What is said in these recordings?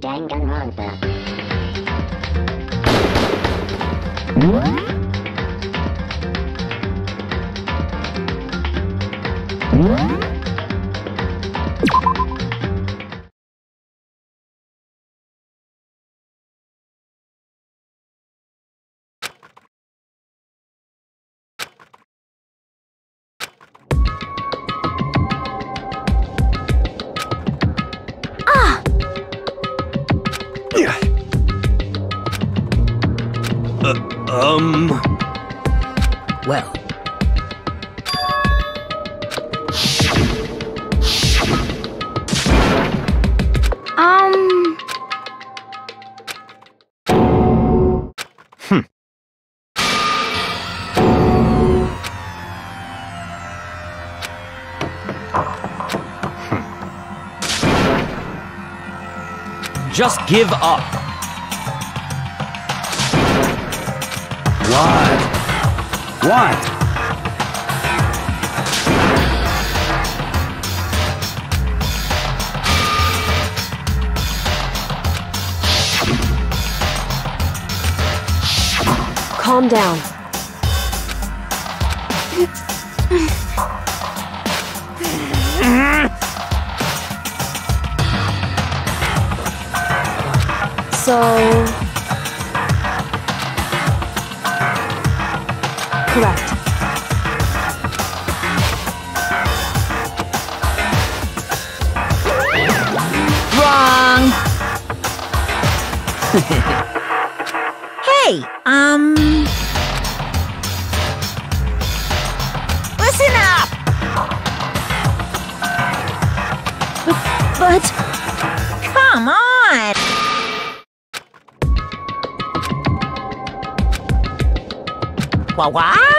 Danganronpa. Um. Just give up. What? What? calm down. So... Correct. wrong. hey, um. Wah?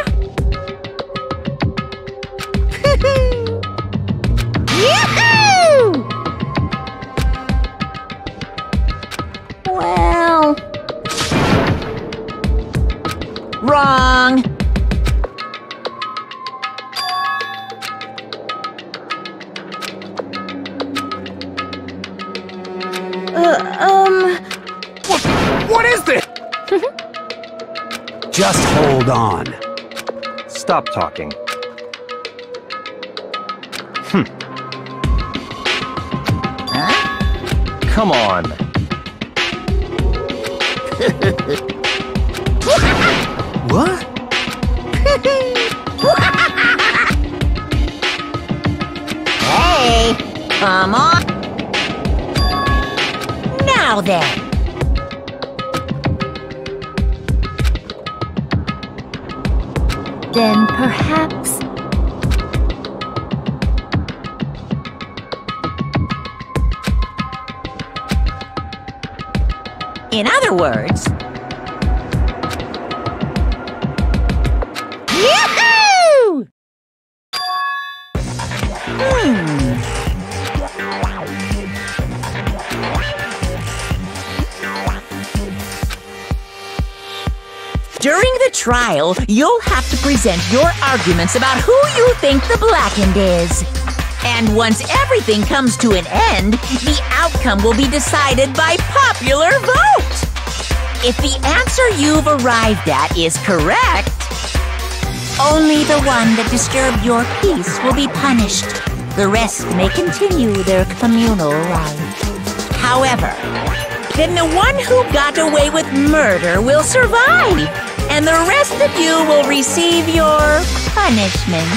Hold on. Stop talking. Hmm. Come on. What? Hey, come on. Now then. Perhaps... In other words, During the trial, you'll have to present your arguments about who you think the blackened is. And once everything comes to an end, the outcome will be decided by popular vote. If the answer you've arrived at is correct, only the one that disturbed your peace will be punished. The rest may continue their communal life. However, then the one who got away with murder will survive, and the rest of you will receive your punishment.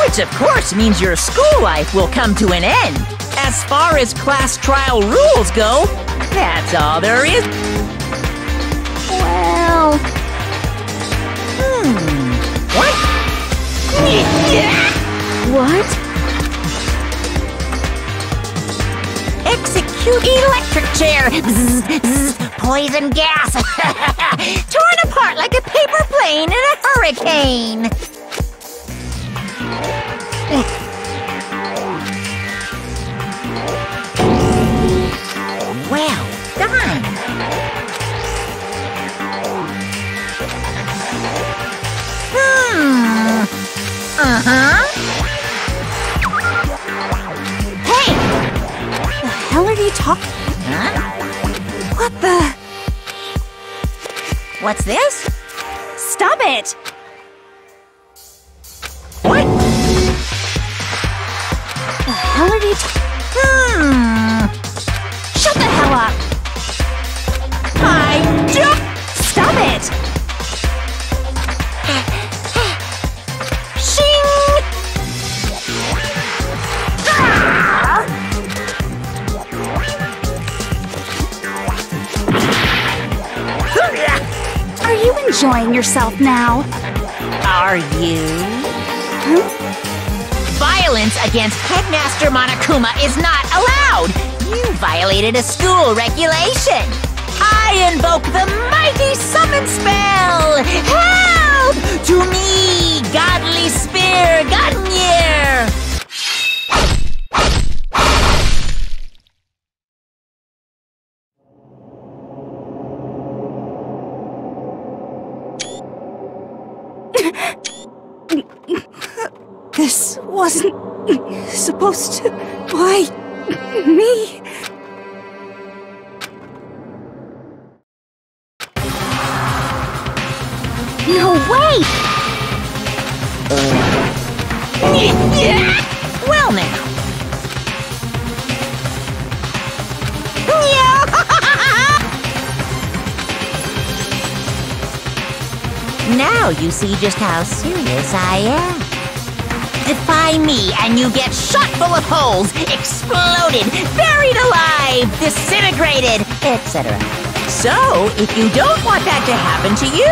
Which, of course, means your school life will come to an end. As far as class trial rules go, that's all there is. Well... Hmm. What? What? Execute electric chair. Poison gas. Torn apart like a paper plane in a hurricane. Well done. Hmm. Uh-huh. Hey! The hell are you talking? Huh? What's this? Stop it! Yourself now? Are you? Hmm? Violence against Headmaster Monokuma is not allowed! You violated a school regulation! I invoke the mighty summon spell! Help! To me, godly spear, Gungnir! This wasn't supposed to. Why? Me? No way! Well now. Now you see just how serious I am. Defy me and you get shot full of holes, exploded, buried alive, disintegrated, etc. So, if you don't want that to happen to you,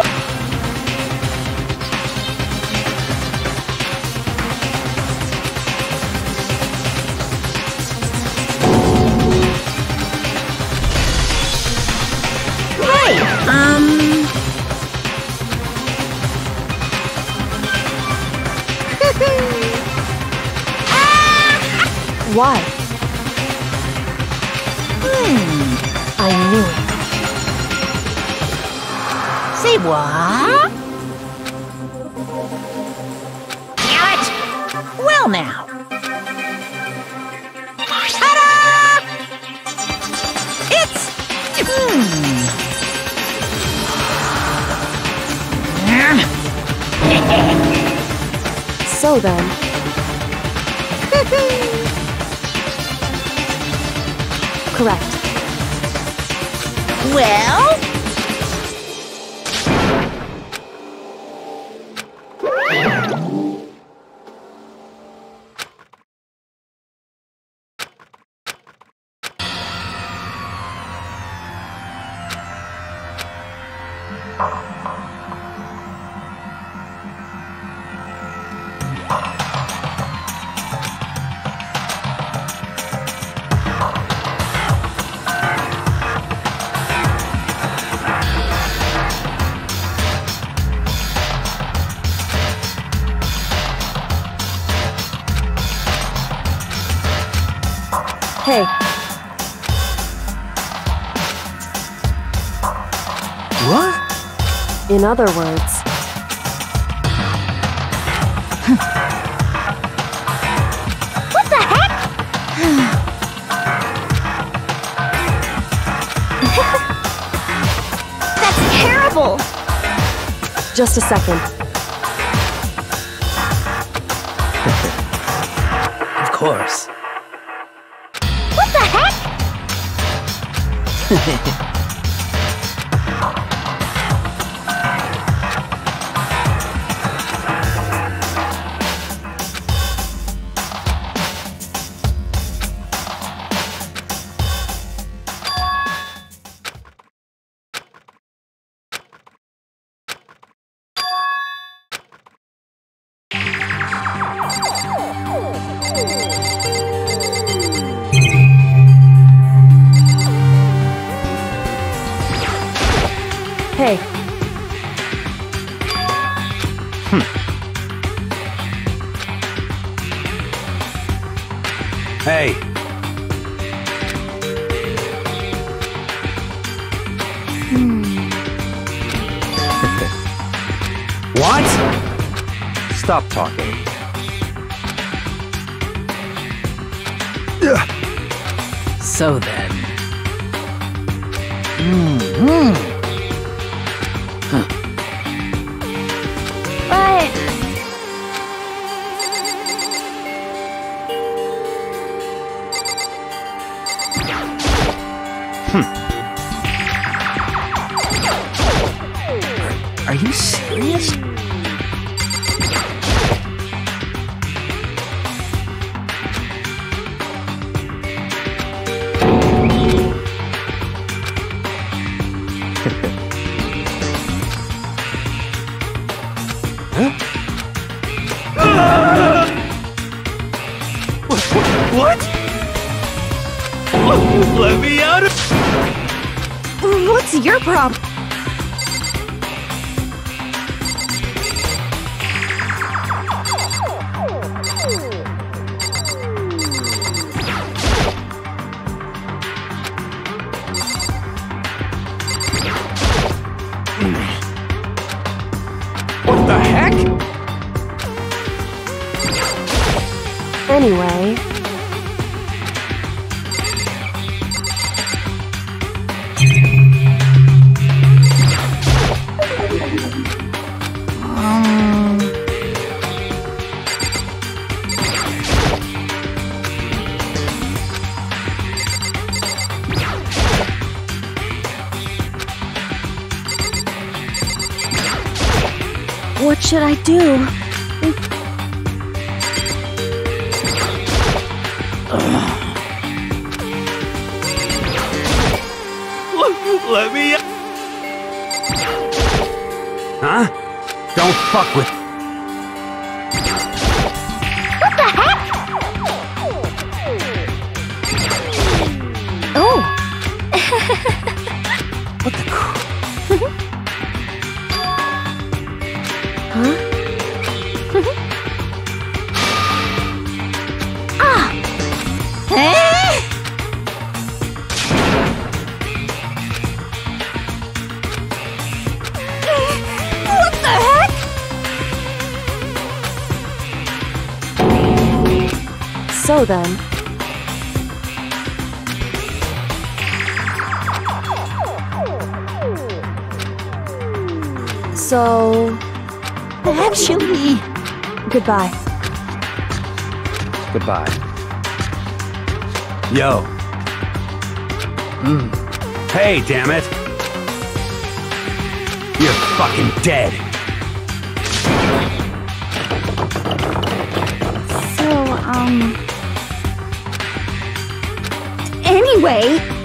Why? Hmm. I knew it. Say what? Damn it! Well now. Ta-da! It's. Hmm. So then. In other words. what the heck? That's terrible! Just a second. Of course. What the heck? Hmm. Are you serious? What's your problem? Then. So... Actually... Goodbye. Goodbye. Yo. Mm. Hey, damn it! You're fucking dead! So, um... way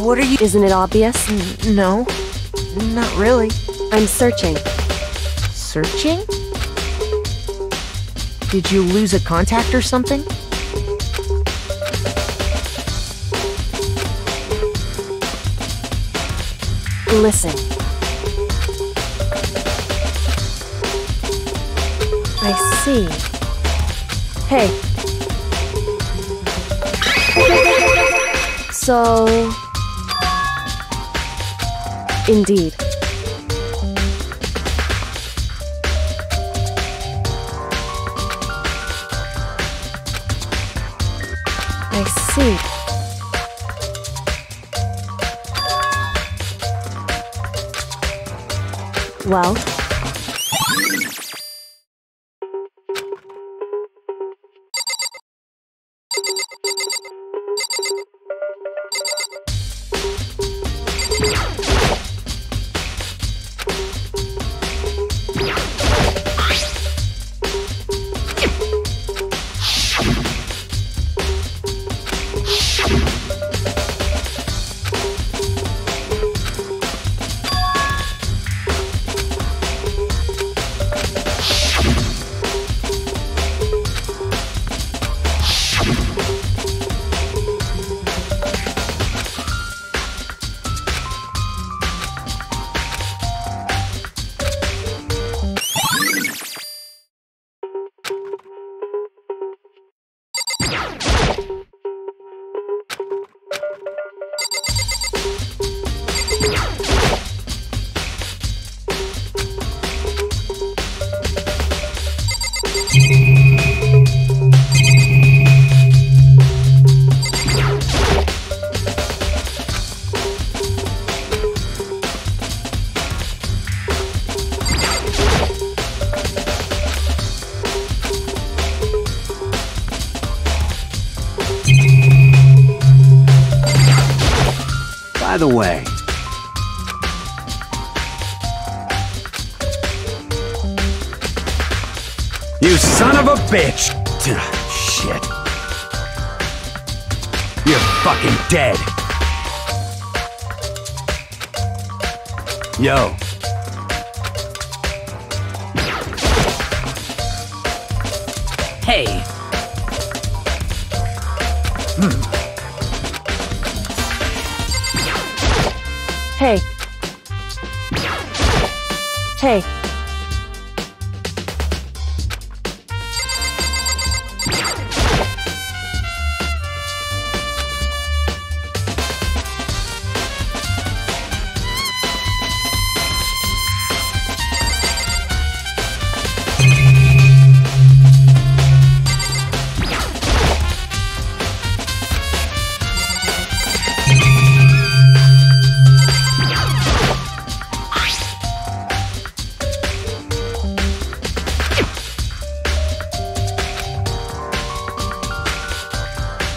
What are you? Isn't it obvious? No, not really. I'm searching. Searching? Did you lose a contact or something? Listen. I see. Hey. So. Indeed. I see.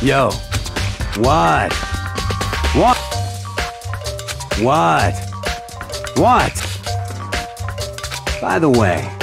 Yo. What? What? What? What? By the way.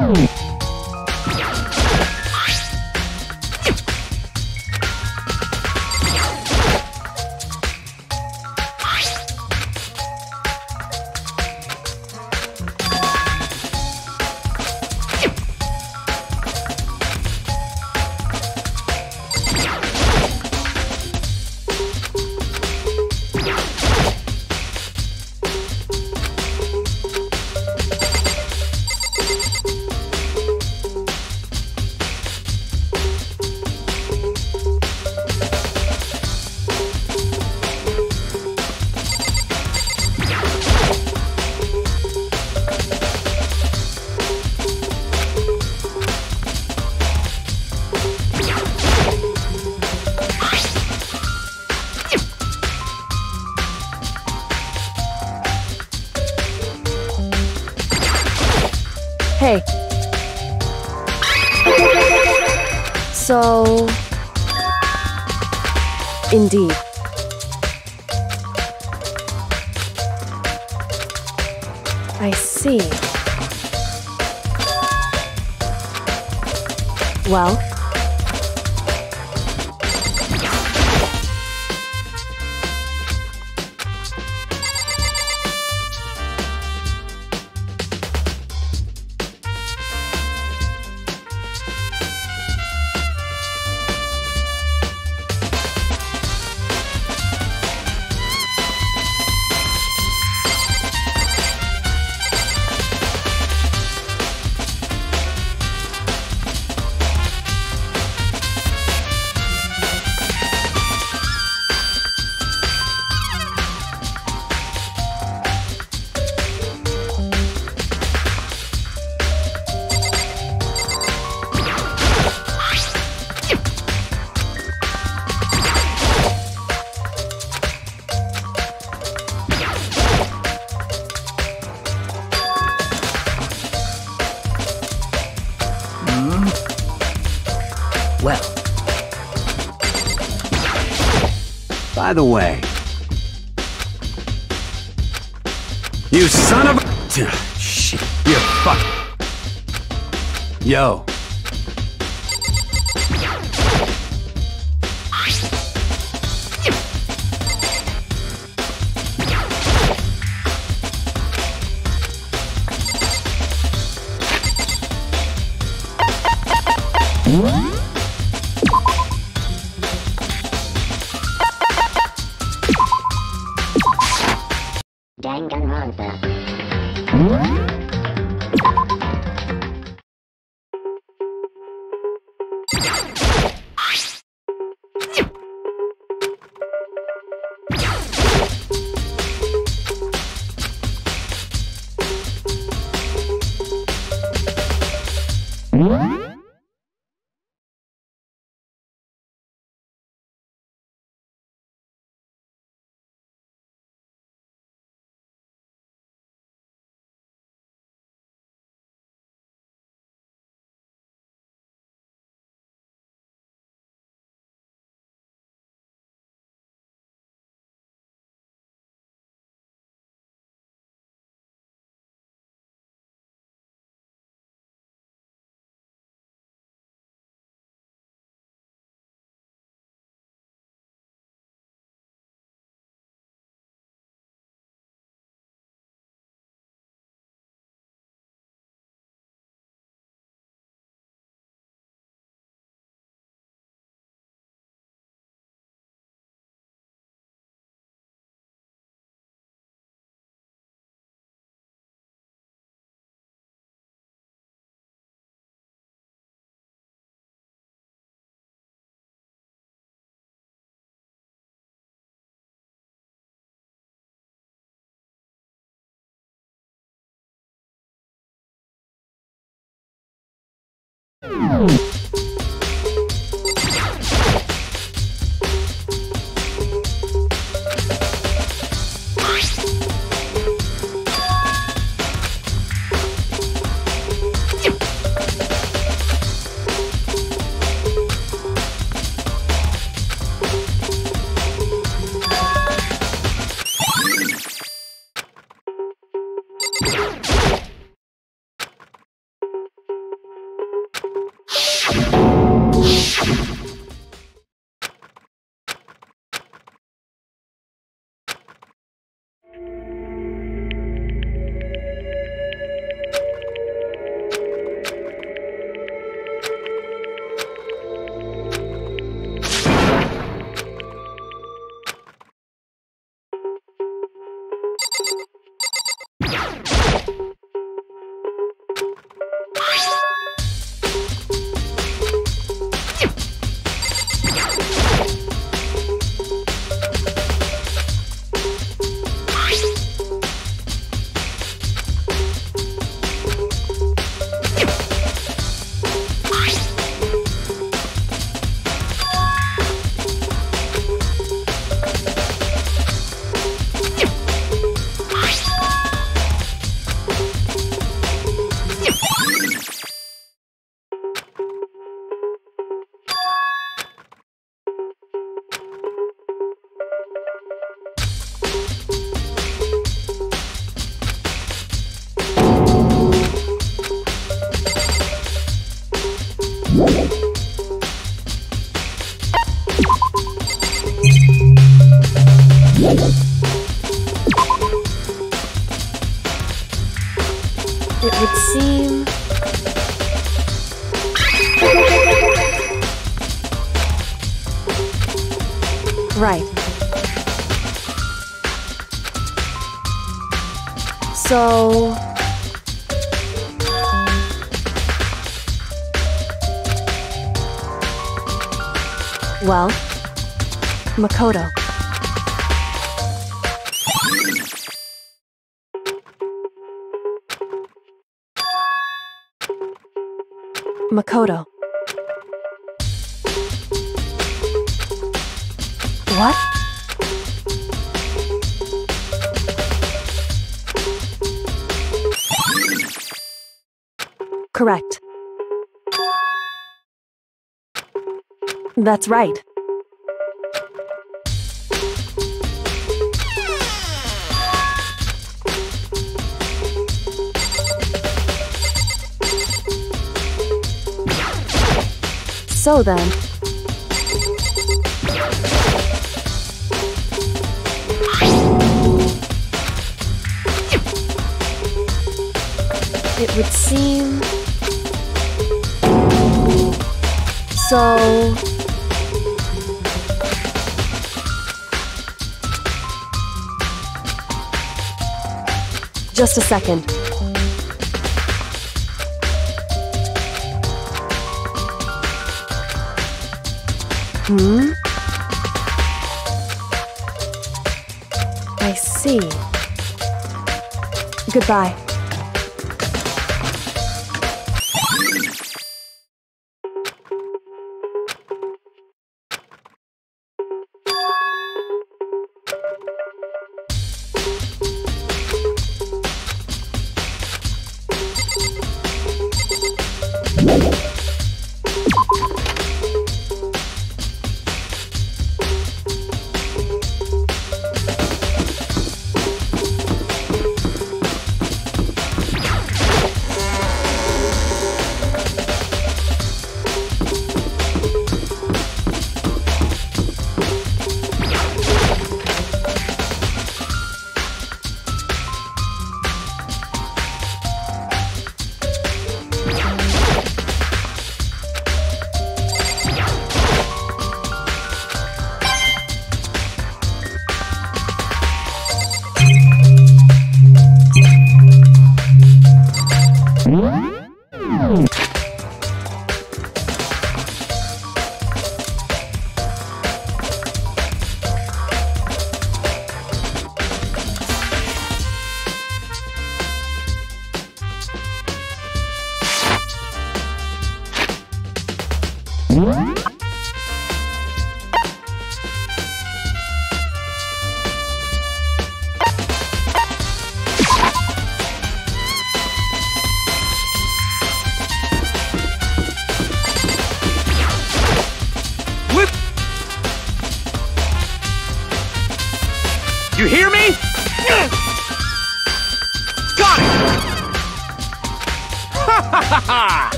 Hey. By the way. It Well, Makoto. Makoto. What? Correct. That's right. So then. It would seem. So. Just a second. Hmm? I see. Goodbye.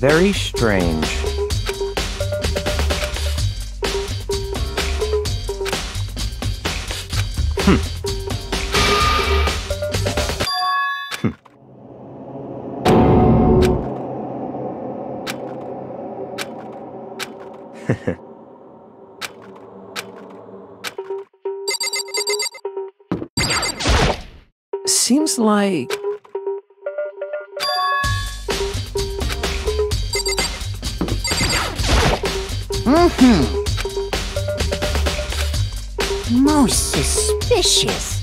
Very strange. Hmm. Seems like Mm-hmm. Most suspicious.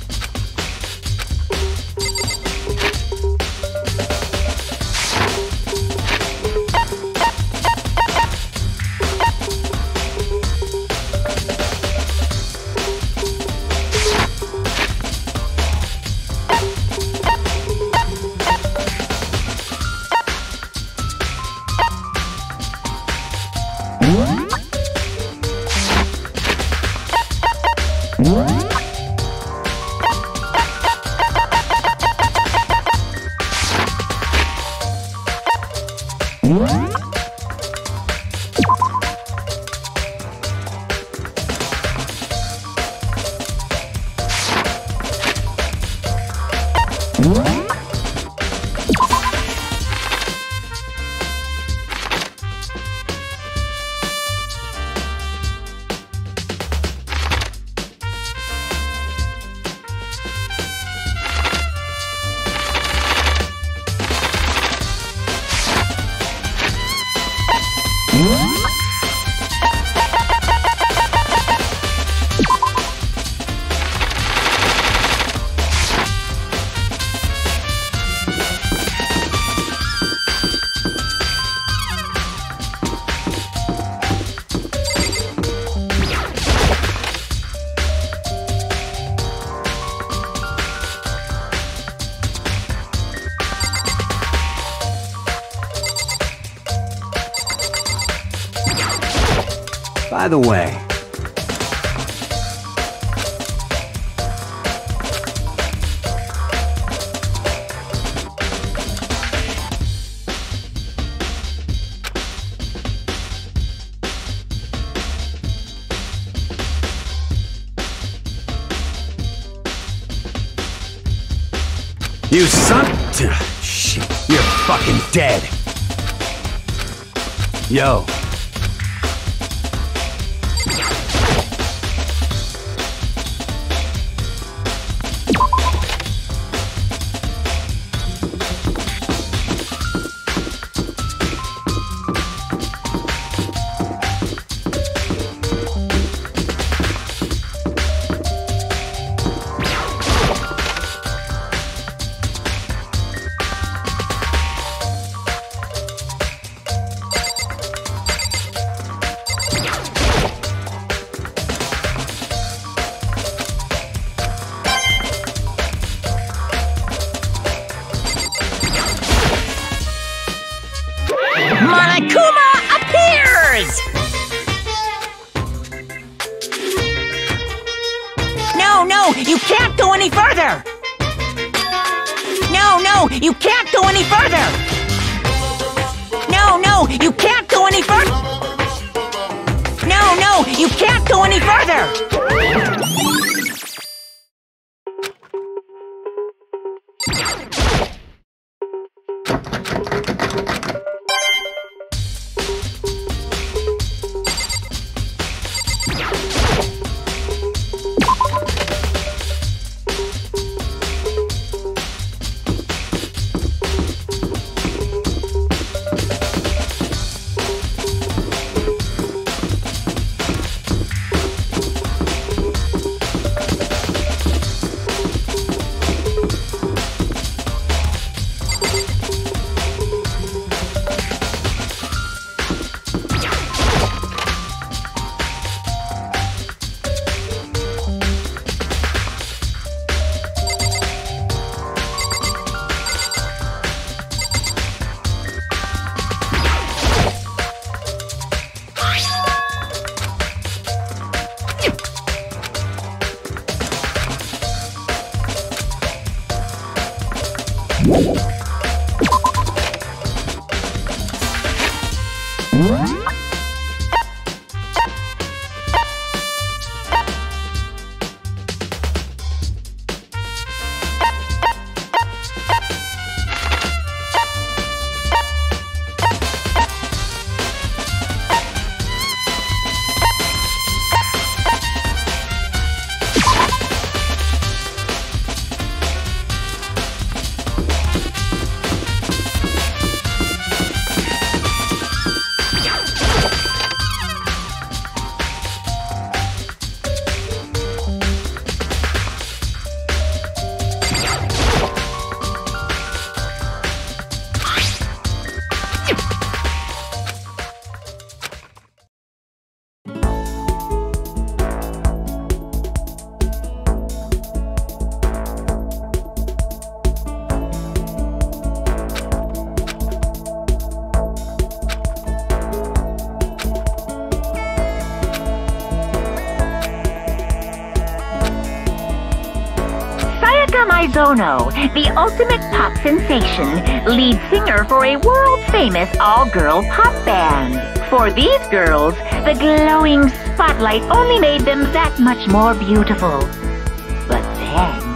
By the way, You son... Shit, you're fucking dead. Yo. The ultimate pop sensation, lead singer for a world-famous all-girl pop band. For these girls, the glowing spotlight only made them that much more beautiful. But then...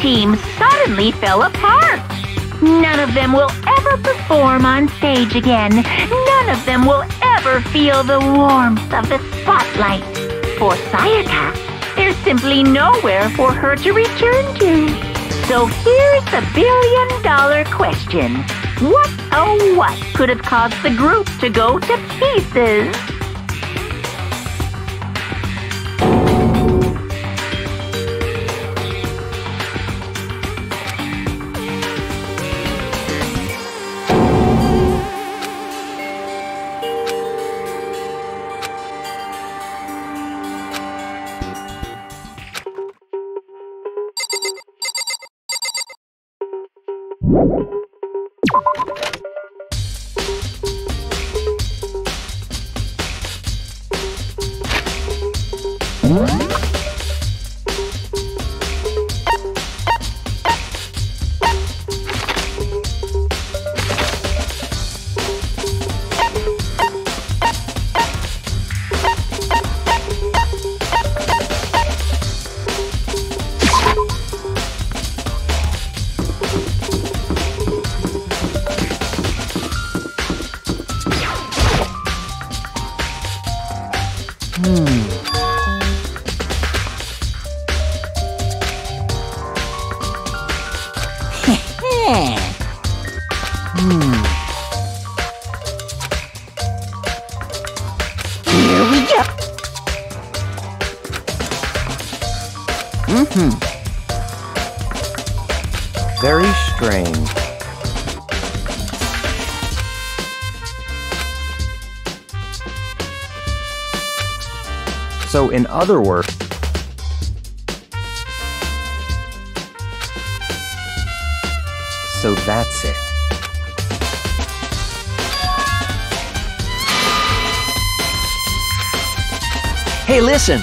team suddenly fell apart. None of them will ever perform on stage again. None of them will ever feel the warmth of the spotlight. For Sayaka, there's simply nowhere for her to return to. So here's the billion dollar question. What oh what could have caused the group to go to pieces? In other words, so that's it. Hey, listen!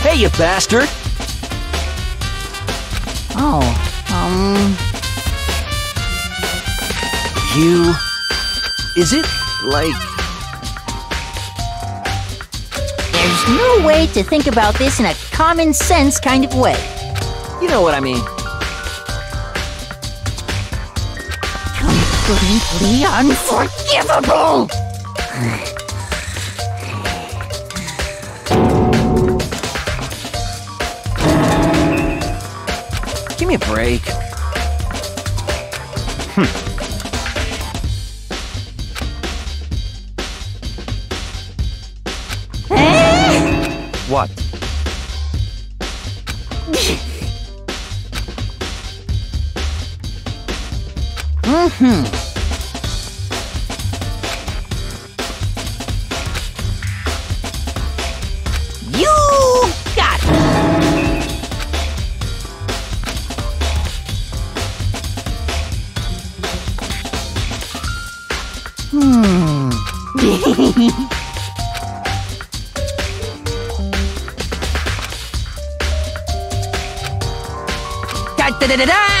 Hey, you bastard! Oh, um, You. Is it like. No way to think about this in a common sense kind of way. You know what I mean? Completely unforgivable! Give me a break. What? You got it! Da da da da da!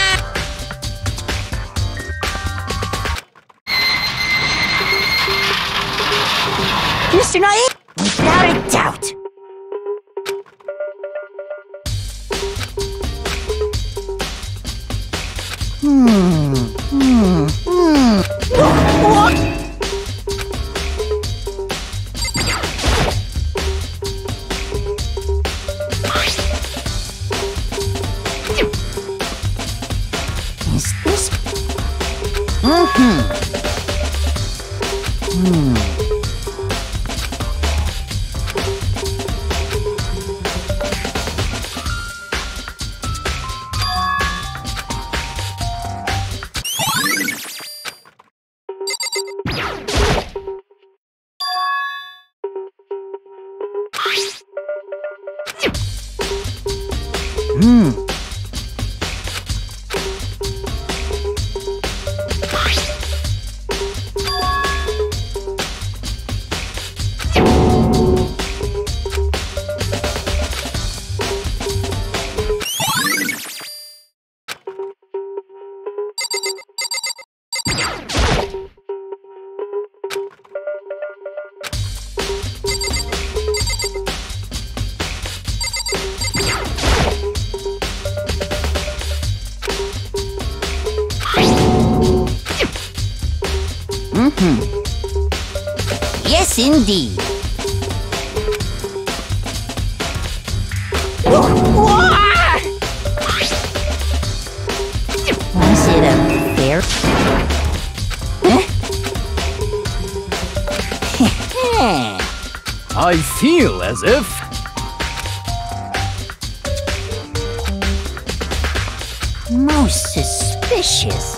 Hmm. Yes, indeed. Was it a fair? Huh? I feel as if. Most suspicious.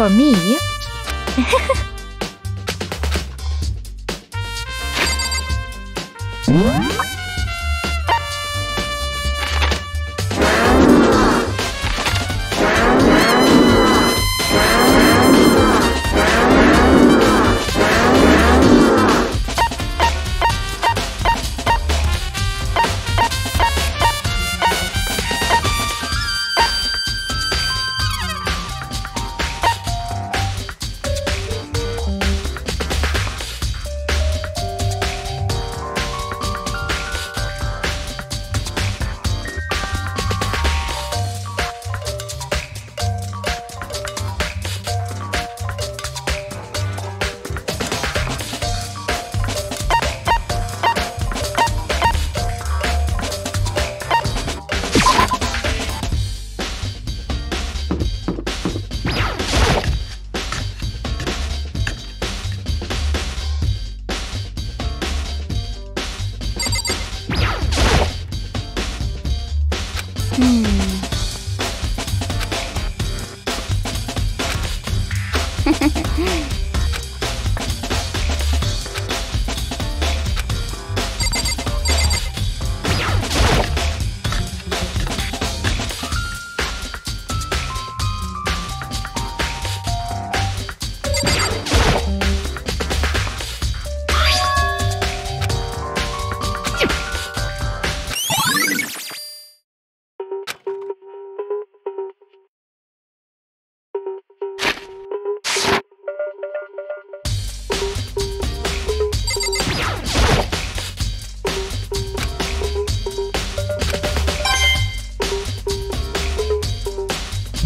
For me.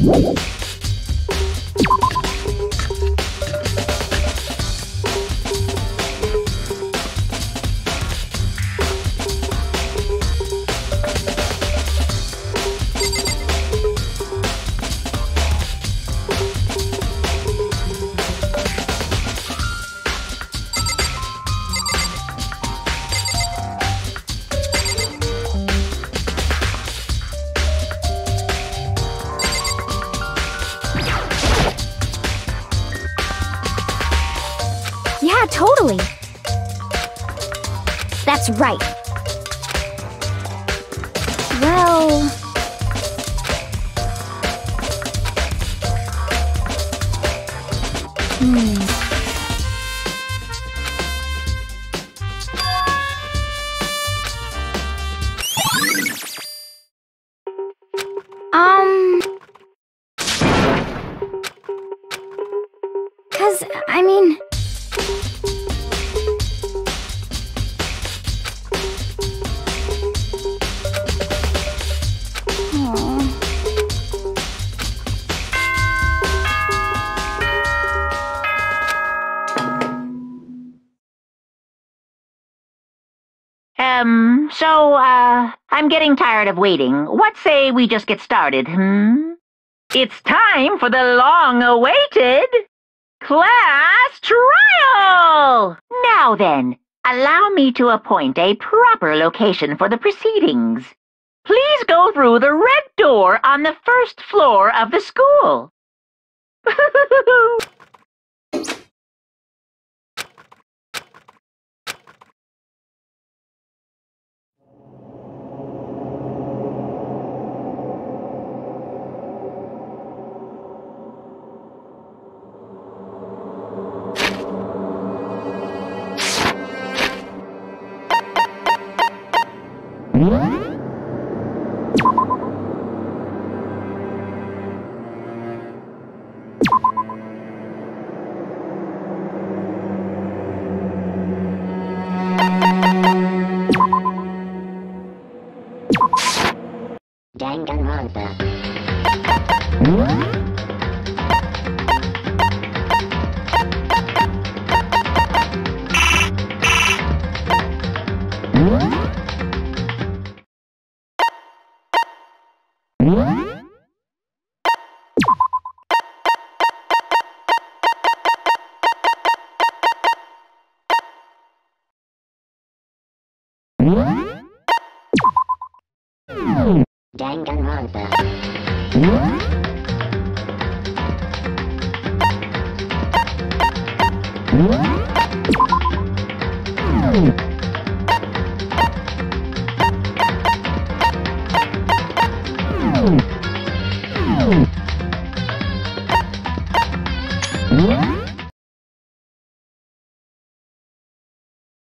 Yeah, Right. Tired of waiting. What say we just get started, hmm? It's time for the long-awaited class trial! Now then, allow me to appoint a proper location for the proceedings. Please go through the red door on the first floor of the school.